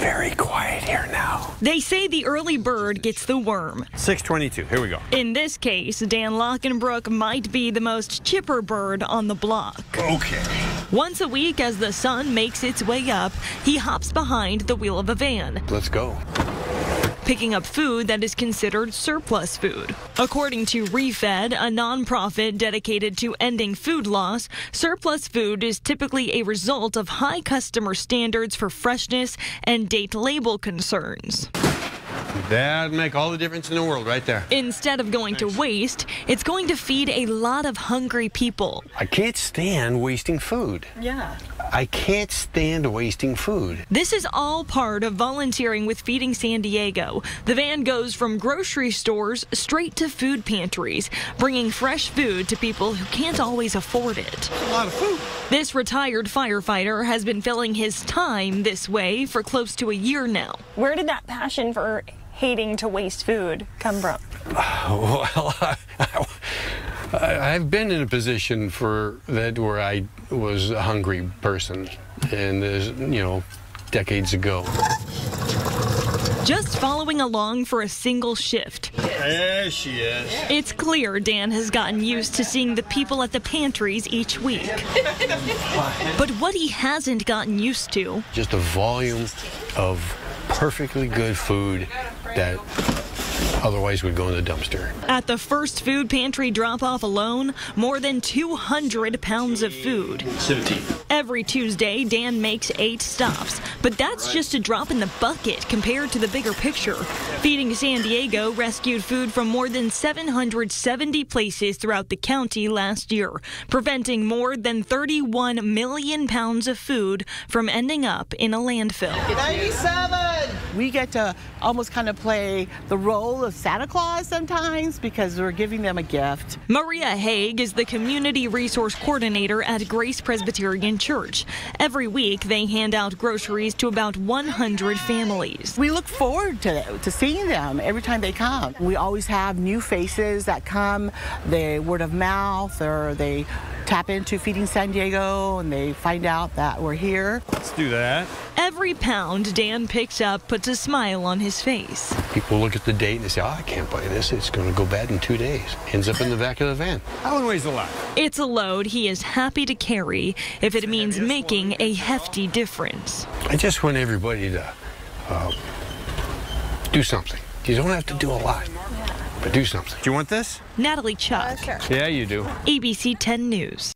very quiet here now. They say the early bird gets the worm. 622. Here we go. In this case, Dan Lachenbruch might be the most chipper bird on the block. Okay. Once a week, as the sun makes its way up, he hops behind the wheel of a van. Let's go. Picking up food that is considered surplus food. According to ReFed, a nonprofit dedicated to ending food loss, surplus food is typically a result of high customer standards for freshness and date label concerns. That'd make all the difference in the world right there. Instead of going to waste, it's going to feed a lot of hungry people. I can't stand wasting food. Yeah. I can't stand wasting food. This is all part of volunteering with Feeding San Diego. The van goes from grocery stores straight to food pantries, bringing fresh food to people who can't always afford it. A lot of food. This retired firefighter has been filling his time this way for close to a year now. Where did that passion for hating to waste food come from? Well, I, I've been in a position for that where I was a hungry person, and there's you know, decades ago. Just following along for a single shift. There she is. It's clear Dan has gotten used to seeing the people at the pantries each week. But what he hasn't gotten used to Just a volume of perfectly good food that otherwise would go in the dumpster. At the first food pantry drop off alone, more than 200 pounds of food. 17. Every Tuesday, Dan makes eight stops, but that's just a drop in the bucket compared to the bigger picture. Feeding San Diego rescued food from more than 770 places throughout the county last year, preventing more than 31 million pounds of food from ending up in a landfill. 97! We get to almost kind of play the role of Santa Claus sometimes because we're giving them a gift. Maria Haig is the community resource coordinator at Grace Presbyterian Church. Every week, they hand out groceries to about 100 families. We look forward to, to seeing them every time they come. We always have new faces that come, they word of mouth, or they tap into Feeding San Diego and they find out that we're here. Let's do that. Every pound Dan picks up puts a smile on his face. People look at the date and they say, oh, I can't buy this. It's going to go bad in two days. Ends up in the back of the van. That one weighs a lot. It's a load he is happy to carry if it means making a hefty difference. I just want everybody to uh, do something. You don't have to do a lot, but do something. Do you want this? Natalie Chuck, Yeah, you do. ABC 10 News.